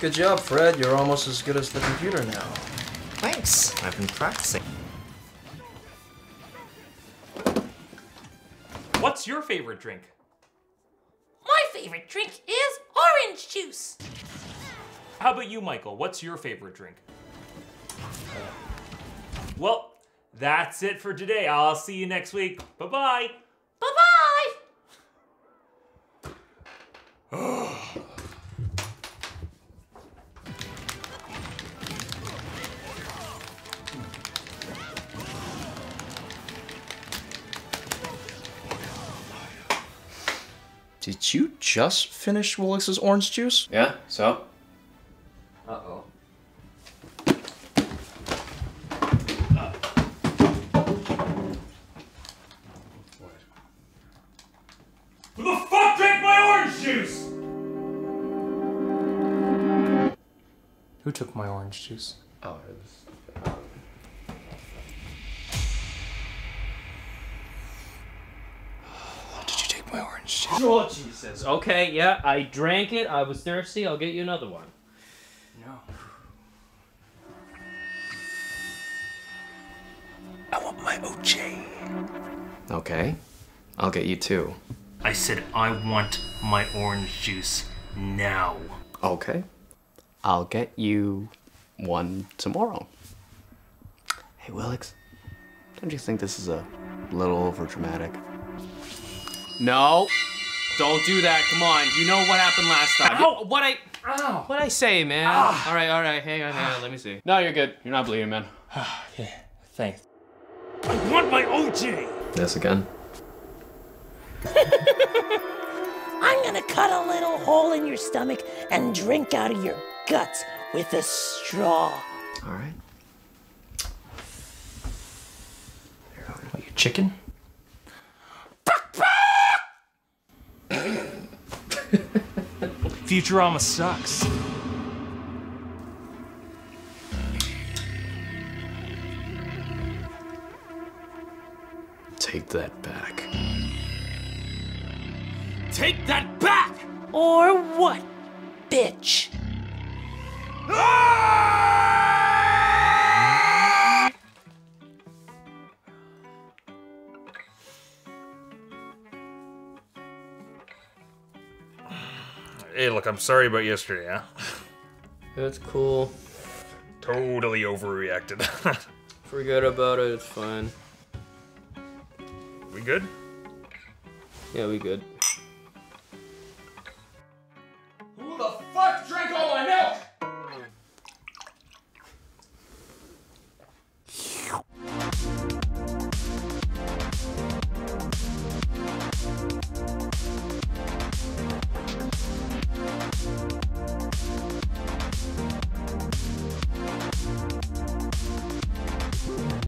Good job, Fred. You're almost as good as the computer now. Thanks. I've been practicing. What's your favorite drink? My favorite drink is orange juice. How about you, Michael? What's your favorite drink? Well, that's it for today. I'll see you next week. Bye bye. Did you just finish Wilex's orange juice? Yeah, so? Uh-oh. Who the fuck drank my orange juice? Who took my orange juice? Oh, it was... Did my orange juice? Oh, Jesus. Okay, yeah, I drank it. I was thirsty. I'll get you another one. No. I want my OJ. Okay. I'll get you two. I said I want my orange juice now. Okay. I'll get you one tomorrow. Hey, Wilex. Don't you think this is a little over dramatic? No! Don't do that. Come on. You know what happened last time. Ow! What I Ow! what I say, man? Ah! All right, all right. Hang on, hang on. Let me see. No, you're good. You're not bleeding, man. Okay, thanks. I want my OJ! This again. I'm gonna cut a little hole in your stomach and drink out of your guts with a straw. All right. Are you chicken? Futurama sucks. Take that back. Take that back! Or what, bitch? Hey, look, I'm sorry about yesterday, huh? It's cool. Totally overreacted. Forget about it. It's fine. we good? Yeah, we good.